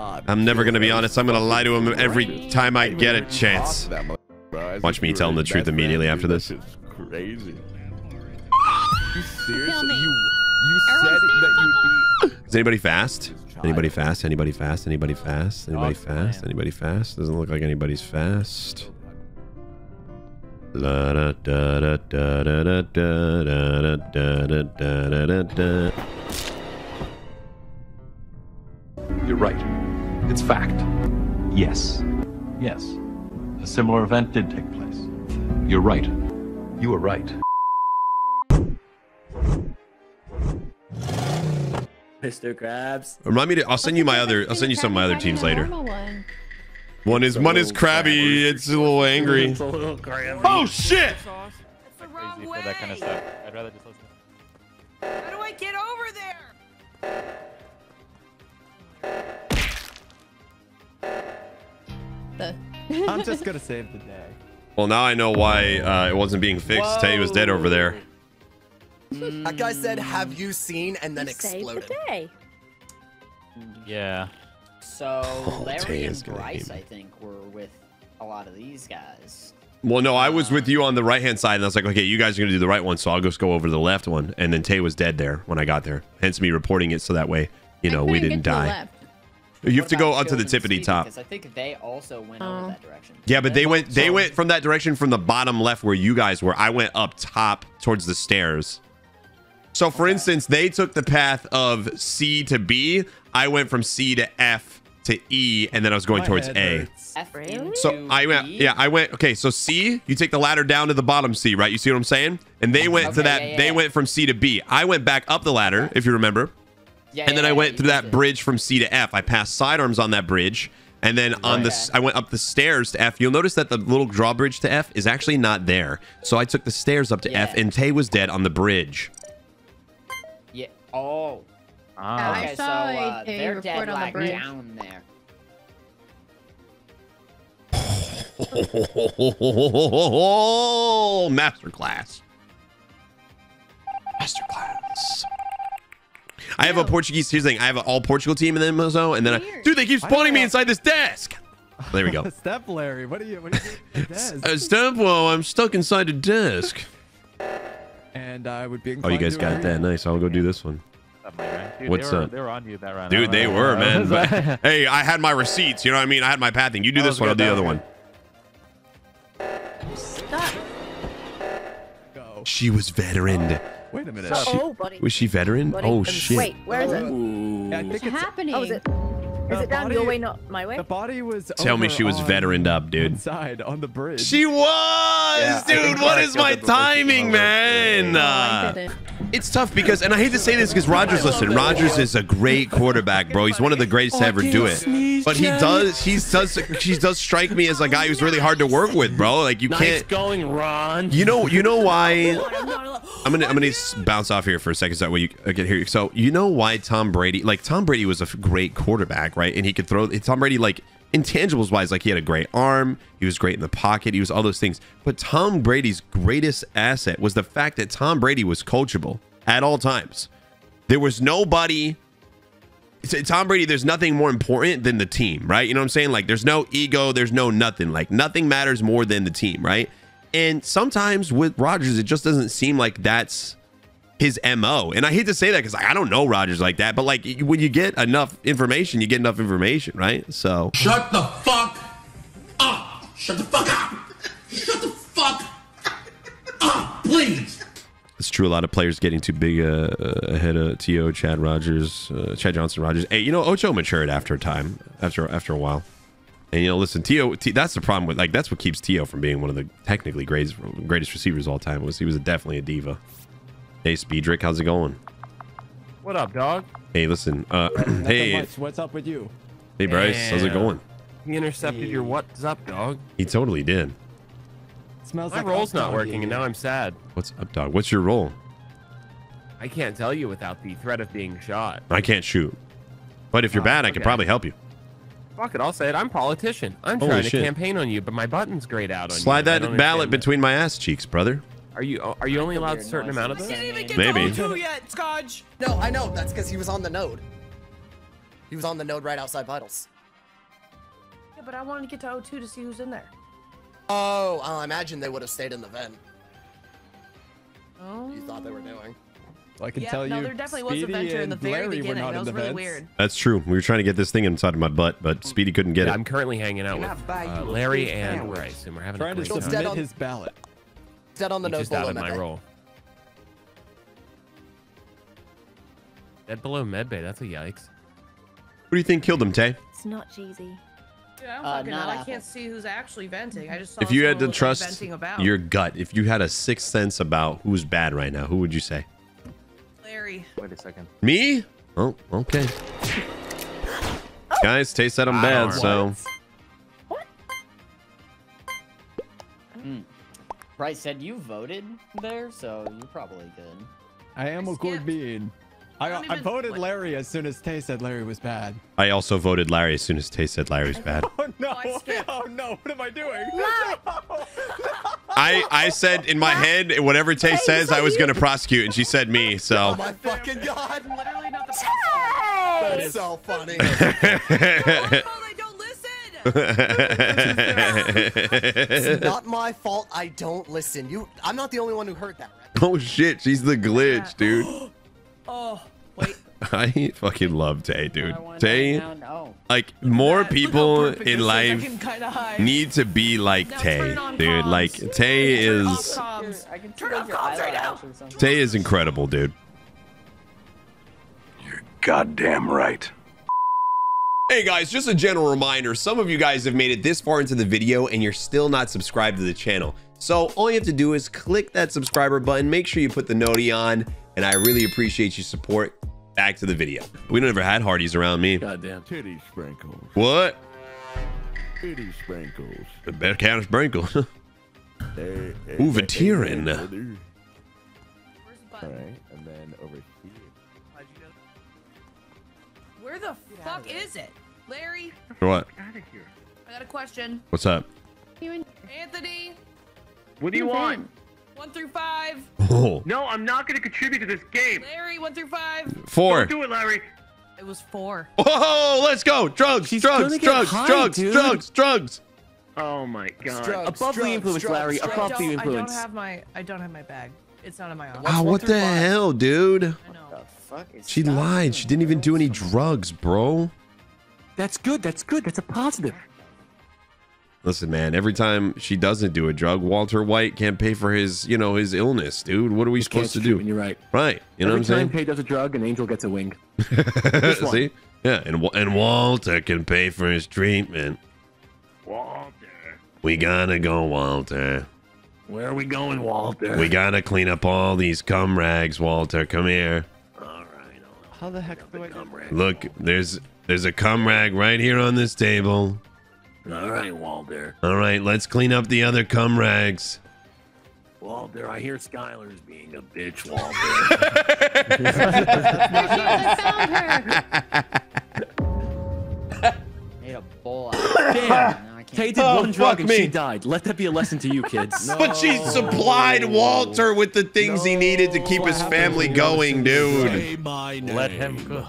I'm never gonna be honest. I'm gonna lie to him every time I get a chance. Watch me tell him the truth immediately after this. Crazy. You serious? You you said that you'd be. Is anybody fast? Anybody fast? Anybody fast? Anybody fast? Anybody fast? Anybody fast? Doesn't look like anybody's fast. La da da da da da da da da da da da da da. You're right. It's fact. Yes. Yes. A similar event did take place. You're right. You were right. Mr. Krabs. Remind me to. I'll send you my other. I'll send you some of my other teams later. One. One is one is crabby. It's a little angry. It's a little crazy. Oh shit! It's the wrong Crazy way. for that kind of stuff. I'd rather just listen. How do I get over there? The. I'm just gonna save the day. Well, now I know why uh, it wasn't being fixed. Tay was dead over there. That guy said, "Have you seen?" and then You saved exploded. the day. Yeah. So Tay Larry is and Bryce. I think, were with a lot of these guys. Well, no, I was with you on the right hand side, and I was like, okay, you guys are gonna do the right one, so I'll just go over to the left one. And then Tay was dead there when I got there. Hence me reporting it so that way, you know, we didn't get to die. Left. You have to go about up to the Children's tippity Speak? top. Because I think they also went Oh. over that direction. Yeah, but they went they went from that direction from the bottom left where you guys were. I went up top towards the stairs. So for instance, they took the path of C to B. I went from C to F to E, and then I was going My towards head A. hurts. F Really? So I went, yeah, I went. Okay, so C, you take the ladder down to the bottom C, right? You see what I'm saying? And they went to that. yeah, yeah, they went from C to B. I went back up the ladder, if you remember, Yeah, and yeah, then I went through that did. bridge from C to F. I passed sidearms on that bridge, and then on the s- Okay. I went up the stairs to F. You'll notice that the little drawbridge to F is actually not there. So I took the stairs up to F, and Tay was dead on the bridge. Yeah. Oh. Ah. I Okay, so saw a- uh, a they're report dead on the bridge. down there. Masterclass. Masterclass. I have a Portuguese. Here's the thing. I have an all Portugal team in the MSO, and then I, dude, they keep spawning me inside this desk. There we go. Step Larry, what are you? What are you doing? Des? Uh, Stepwell, I'm stuck inside a desk. and I would be. Oh, you guys to got agree. that. Nice. I'll go do this one. Up, my man. Dude, What's they were, up? They were on you that round. Dude, they I were, man. But, hey, I had my receipts. You know what I mean? I had my pathing. You do this one. I'll do the other one. Stop. Go. She was veteran. Wait a minute. Oh, buddy. Was she veteran? buddy. Oh, shit. Wait, where is it? Yeah, I think What's it's. happening? Oh, is it? Is The it down body- your way, not my way? The body was. Tell me she was veteraned up, dude. Inside on the bridge. She was, I dude. think What I is killed my her before she timing, man? Uh. It's tough because, and I hate to say this because Rodgers, listen, Rodgers is a great quarterback, bro. He's one of the greatest to ever do it. But he does, he does, he does strike me as a guy who's really hard to work with, bro. Like you Nice can't. going, Ron. You know, you know why? I'm gonna, I'm gonna bounce off here for a second so that way you I can hear you. So you know why Tom Brady, like Tom Brady, was a great quarterback, right? And he could throw. Tom Brady, like intangibles wise, like he had a great arm. He was great in the pocket. He was all those things. But Tom Brady's greatest asset was the fact that Tom Brady was coachable at all times. There was nobody. To Tom Brady, there's nothing more important than the team, right? You know what I'm saying? Like, there's no ego, there's no nothing. Like, nothing matters more than the team, right? And sometimes with Rodgers, it just doesn't seem like that's his mo. And I hate to say that because like, I don't know Rodgers like that, but like when you get enough information, you get enough information, right? So Shut the fuck up! Shut the fuck up! Shut the fuck up, please! It's true. A lot of players getting too big uh, uh, ahead of To Chad Rogers, uh, Chad Johnson Rogers. Hey, you know Ocho matured after a time, after after a while. And you know, listen, To T, that's the problem with like that's what keeps To from being one of the technically greatest greatest receivers of all time. Was he was definitely a diva. Hey, Speedrick, how's it going? What up, dog? Hey, listen. Uh, hey, much. What's up with you? hey, Bryce, how's it going? He intercepted your what's up, dog. He totally did. It smells My like roll's hot not working, and now I'm sad. What's up, dog? What's your role? I can't tell you without the threat of being shot. I can't shoot. But if you're Oh, bad, I could okay. probably help you. Fuck it, I'll say it. I'm politician. I'm Holy trying shit. to campaign on you, but my button's grayed out on you. Slide that ballot understand that. between my ass cheeks, brother. Are you are you only allowed a certain amount of noises. those? Didn't even get Maybe. to O2 yet, Scotch. No, I know. That's because he was on the node. He was on the node right outside vitals. Yeah, but I wanted to get to O2 to see who's in there. Oh, I imagine they would have stayed in the vent. Oh. You thought they were doing. I can yeah, tell no, you. there definitely was a Speedy venture in the very Larry were beginning. not That in was the really vents. weird. That's true. We were trying to get this thing inside of my butt, but Speedy couldn't get Yeah, it. I'm currently hanging out with uh, Larry and sandwich? Bryce, and we're having Trying a to great Still time. submit on- his ballot. Dead on the He node just below out of my medbay. roll. Dead below medbay. That's a yikes. Who do you think killed him, Tay? It's not cheesy. Dude, I don't Uh, fucking know. not I can't see who's actually venting. I just saw If you had to trust about. your gut, if you had a sixth sense about who's bad right now, who would you say? Larry. Wait a second. Me? Oh, okay. Guys, Tay said I'm bad, so What? Bryce said you voted there, so you're probably good. I am I a good skipped. being. I, don't I voted what? Larry as soon as Tay said Larry was bad. I also voted Larry as soon as Tay said Larry's oh, bad. Oh no! I skipped. Oh no! What am I doing? No! I I said in my head whatever Tay says I was gonna prosecute, and she said me. Oh So my fucking god! I'm literally not the That's so funny. Oh, they don't listen. it's not my fault. I don't listen. You. I'm not the only one who heard that. Right? oh shit, she's the glitch, dude. oh, wait. I fucking love Tay, dude. I wanna Tay, know now. like more Look people in this is. I life can kinda hide. need to be like Now Tay, dude. comms. Like Tay is comms. I can Turn off comms right now. eyelash or something. Tay is incredible, dude. You're goddamn right. Hey guys, just a general reminder, some of you guys have made it this far into the video and you're still not subscribed to the channel. So all you have to do is click that subscriber button, make sure you put the noti on, and I really appreciate your support. Back to the video. We don't never had Hardys around me. Goddamn. Titty sprinkles. What? Titty sprinkles. The better count of sprinkle. Hey, hey, Ooh, hey, Vaterin. hey, brother. Where's the All button? right, and then over here. Where the fuck is it? Larry, For what? I got a question. What's up? Anthony, What do you want? One through five. Oh, No, I'm not going to contribute to this game. Larry, one through five. four. Don't do it, Larry. It was four. Whoa, let's go. Drugs, She's drugs, drugs, high, drugs, dude. drugs, drugs. Oh my god. Drugs, Above the influence, drugs, Larry, drugs. Above don't, the I don't influence. have my. I don't have my bag. It's not in my office. Ah, one what the five? hell, dude? I know. The fuck is She Scott lied. She didn't even do any drugs, bro. That's good. That's good. That's a positive. Listen, man, every time she doesn't do a drug, Walter White can't pay for his, you know, his illness, dude. What are we supposed to do? And you're right. Right. You know what I'm time saying? Tay does a drug, an angel gets a wing. See? Yeah, and and Walter can pay for his treatment. Walter. We gotta go, Walter. Where are we going, Walter? We gotta clean up all these cum rags, Walter. Come here. All right. How the heck do I do? Look, there's there's a cum rag right here on this table. All right, Walter. All right, let's clean up the other cum rags. Walter, I hear Skyler's being a bitch, Walter. Made a bowl out of it. Damn. Now I can't. Tay did Oh, one drug fuck and me. she died. Let that be a lesson to you kids. But she supplied Walter with the things he needed to keep his family going, dude. Let him go.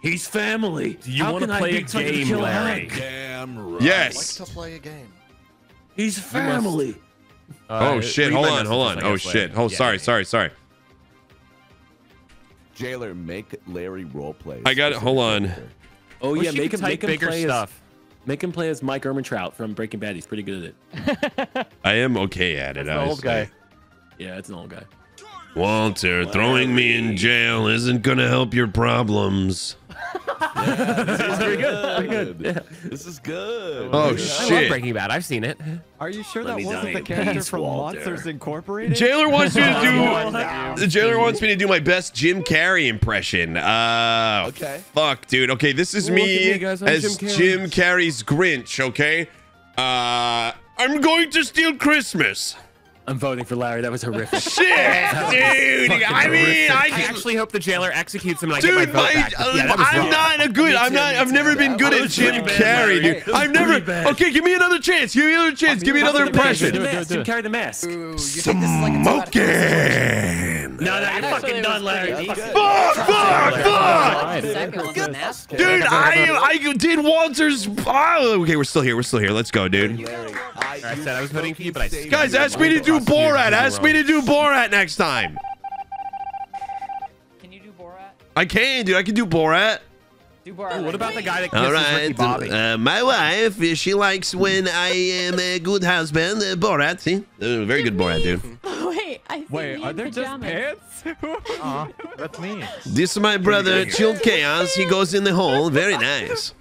He's family. Do you wanna play a game, Larry? Yes. To play a game. He's family. Oh, oh shit! Hold on, hold on. Oh shit! Oh, sorry, sorry, sorry. Jailer, make Larry roleplay. I got it. Hold on. Oh yeah, make him make him bigger play stuff. As, make him play as Mike Ehrmantraut from Breaking Bad. He's pretty good at it. I am okay at it. The I old say. guy. Yeah, it's an old guy. Walter, throwing me in jail isn't gonna help your problems. Very good. Very good. Yeah. This is good. Oh I love shit! Breaking Bad. I've seen it. Are you sure Let that wasn't the character peace, from Walter. Monsters Incorporated? Jailer wants me to do. The jailer wants me to do my best Jim Carrey impression. Uh, Okay. Fuck, dude. Okay, this is Look me, me, guys. As Jim Jim Carrey's Grinch. Okay. Uh, I'm going to steal Christmas. I'm voting for Larry. That was horrific. Shit, dude. I mean, I I actually hope the jailer executes him and I dude, get my vote my, back. Uh, yeah, I'm wrong. not a good. I'm not. I've never been good at Jim Carrey, dude. I've never. Okay, give me another chance. Give me another chance. Give me another impression. Jim Carrey the mask. Ooh, you think this is like a two out of ten Smoking. No, no, you're fucking done, Larry. Fuck, fuck, fuck. Second one's a mask. Dude, I I did Walter's. Oh, okay, we're still here. We're still here. Let's go, dude. I said I was voting for you, but I Guys, ask me to do Borat. Ask me to do Borat next time. Can you do Borat? I can, dude. I can do Borat. Do Borat. What about the guy that All kisses Ricky. Bobby? Uh, my wife, she likes when I am a good husband. Uh, Borat, see? Uh, very good Borat, dude. Wait, I see Wait, me are in there just pajamas. pants? That's me. This is my brother, Chilled Chaos. He goes in the hole. Very nice.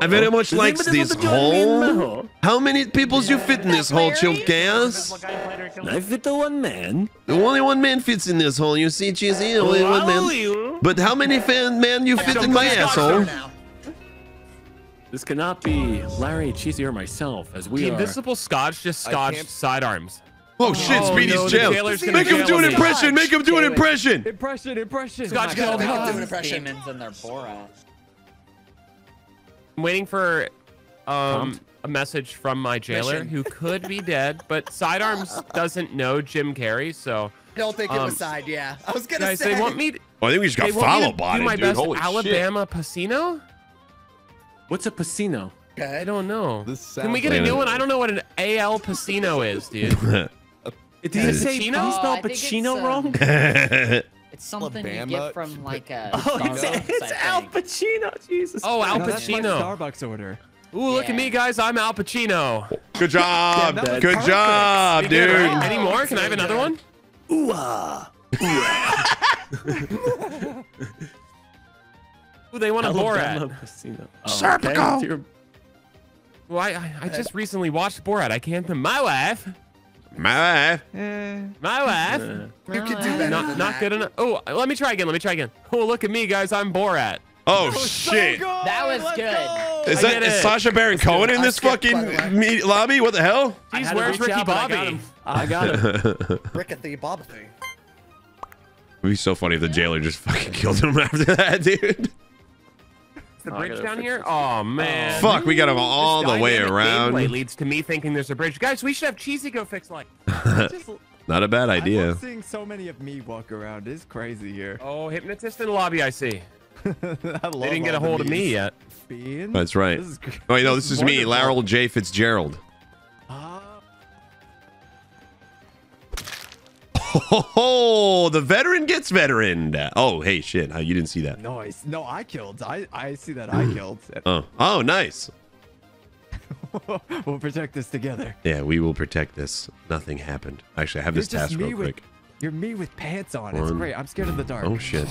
I very much likes this hole. How many peoples you fit in this hole, Chilled Chaos? I fit the one man. Only one man fits in this hole. You see, Cheesy? Only one man. But how many fan man you fit in my asshole? This cannot be Larry, Cheesy, or myself, as we The are. invisible Scotch just scotched sidearms. Oh shit, Oh, Speedy's no, the jailed. Make him jail do an impression. Make him do an impression. Impression, impression. Scotch my killed God. him. do an impression. Demons and their Borat. I'm waiting for um, a message from my jailer Mission. who could be dead, but Sidearms doesn't know Jim Carrey, so I don't think it Um, was side, yeah. I was gonna guys, say. they want me. To, Oh, I think we just they got want me follow to do my dude. best Holy shit. Alabama Pacino. What's a Pacino? I don't know. Can we get a new one? I don't know what an AL Pacino is, dude. Did he Is it say? Did he Pacino? spell I it's, Pacino um, wrong? It's something you get from like a Oh, it's, it's Al. Pacino. Jesus. Oh, Al No, that's my Pacino. Starbucks order. Ooh, look at me, guys. I'm Al Pacino. Good job. Damn, that was Good perfect. job, You get it dude. Any more? Can I have another one? Ooh ah. Ooh, they want a Borat. Pacino. Oh, Serpico. okay. Well, I, I, I just recently watched Borat. I can't. My wife. My wife. My wife. You could do better Not, not good enough. Oh, let me try again. Let me try again. Oh, look at me, guys. I'm Borat. Oh, shit. That was good. Is I that is it. Sacha Baron Cohen in this skipped, fucking the me- lobby? What the hell? I Jeez, where's Ricky out, but I got Bobby? him. I got him. Rickety Bobby. It'd be so funny if the jailer just fucking killed him after that, dude. Is the Oh, bridge down here? Oh man. Fuck, we got him all the way around. gameplay leads to me thinking there's a bridge. Guys, we should have Cheesy go fix light. Just, Not a bad I'm idea. seeing so many of me walk around. It's crazy here. Oh, hypnotist in the lobby. I see. I They didn't get a hold of me yet. Bean? That's right. This is. Oh, wait, no, this is me, Wonderful. Laryl J. Fitzgerald. Oh, the veteran gets veteran. Oh, hey, shit. Oh, you didn't see that. nice. No, I killed. I I see that I mm. killed. Oh, oh, nice. we'll protect this together. Yeah, we will protect this. Nothing happened. Actually, I have You're this task real with. quick. You're me with pants on. It's great. I'm scared of the dark. Oh, shit.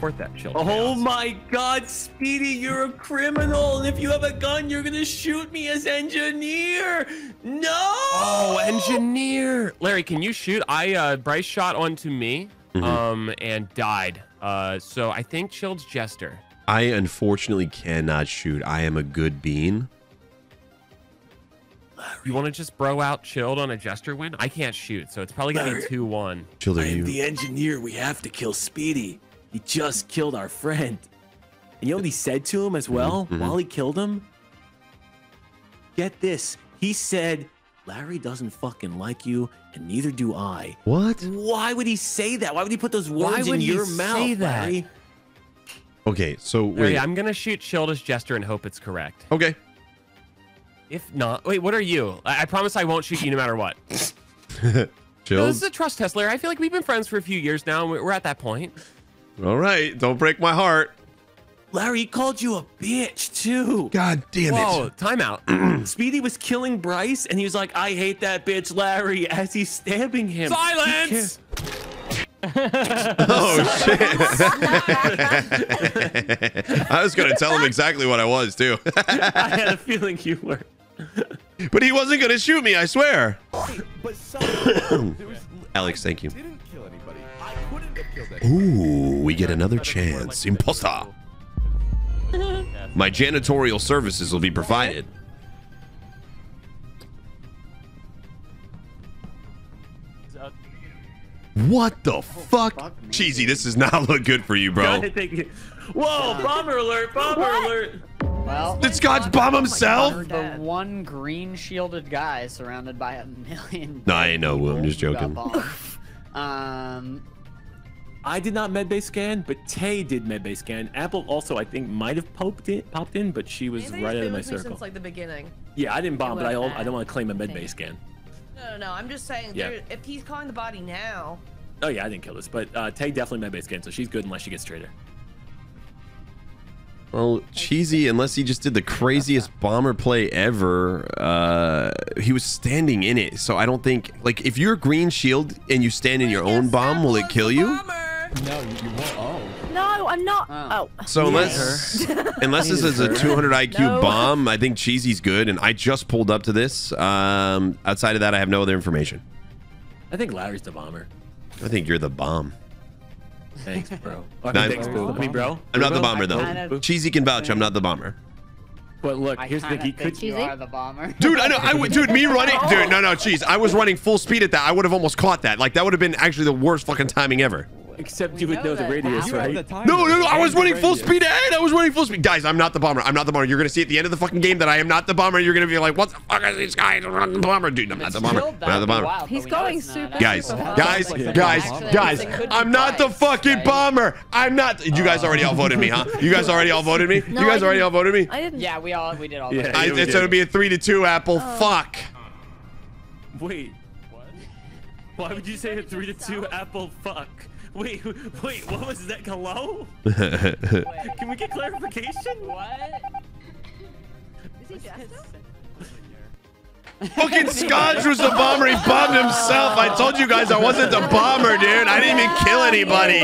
Support that chill. Oh my god, Speedy, you're a criminal. And if you have a gun, you're gonna shoot me as engineer. No! Oh, engineer. Larry, can you shoot? I uh Bryce shot onto me Mm-hmm. um and died. Uh so I think Chilled's Jester. I unfortunately cannot shoot. I am a good bean. You want to just bro out Chilled on a Jester win? I can't shoot, so it's probably gonna be 2-1. Chill, I are am you? the engineer. We have to kill Speedy. He just killed our friend. And you know what he said to him as well Mhm. while he killed him? Get this. He said, Larry doesn't fucking like you, and neither do I. What? Why would he say that? Why would he put those Why words would in he your say mouth, that? Larry? Okay, so Larry, wait. I'm gonna shoot Chilled as Jester and hope it's correct. Okay. If not, wait, what are you? I, I promise I won't shoot you no matter what. No, this is a trust test, Larry. I feel like we've been friends for a few years now, and we're we're at that point. All right. Don't break my heart. Larry he called you a bitch, too. God damn it. Whoa, timeout. Speedy was killing Bryce, and he was like, I hate that bitch, Larry, as he's stabbing him. Silence! Oh shit! I was gonna tell him exactly what I was too, I had a feeling you were. but he wasn't gonna shoot me. I swear. But some, there was, Alex, thank you. Didn't Ooh, we get another chance. Imposter. My janitorial services will be provided. What the fuck? Cheesy, this does not look good for you, bro. Gotta take it. Whoa! Bomber alert! Bomber alert! Well, Did Scotch bomb himself? the one green shielded guy surrounded by a million. No, I know, I'm just joking. um, I did not medbay scan, but Tay did medbay scan. Apple also, I think, might have popped in, popped in, but she was Anthony's right out of my with me circle. since like the beginning. Yeah, I didn't bomb, but I, would've I don't want to claim a medbay Thank- scan. No, no, no. I'm just saying, Yeah. there, if he's calling the body now, Oh yeah, I didn't kill this, but uh, Tay definitely medbay scan, so she's good unless she gets traitor. Well, cheesy, unless he just did the craziest bomber play ever. Uh, he was standing in it, so I don't think like if you're green shield and you stand in your own bomb, will it kill you? No, you, you won't. Oh. No, I'm not. Oh. So unless unless this is a 200 IQ No. bomb, I think cheesy's good. And I just pulled up to this. Um, outside of that, I have no other information. I think Larry's the bomber. I think you're the bomb. Thanks, bro. Oh, I No, mean, thanks, boo. I mean, bro. I'm not the bomber though. kinda- Cheesy can vouch. I'm not the bomber. But look, I here's the thing. He could. think you Cheesy? are the bomber. Dude, I know. I would, dude, me running, dude. No, no, cheese. I was running full speed at that. I would have almost caught that. Like that would have been actually the worst fucking timing ever. Except you would know know the radius, You have the right? No, no, no. I was And running full speed ahead. I was running full speed. Guys, I'm not the bomber. I'm not the bomber. You're gonna see at the end of the fucking game that I am not the bomber. You're gonna be like, what the fuck are these guys? I'm the bomber, dude. I'm not the bomber. I'm not the bomber. He's going super, Guys, super fast. guys, Like guys, guys, I'm not the fucking bomber. I'm not. You guys already outvoted me, huh? You guys already outvoted me. You guys already didn't. outvoted me. I didn't. Yeah, we all we did all. Yeah. that. I, Yeah, we it's gonna be a three to two apple. Oh. Fuck. Wait. What? Why would you say a three to two apple fuck? Wait, wait, what was that? Hello? Can we get clarification? What? Is he What? Fucking Scotch was the bomber. He bombed himself. I told you guys I wasn't the bomber, dude. I didn't even kill anybody.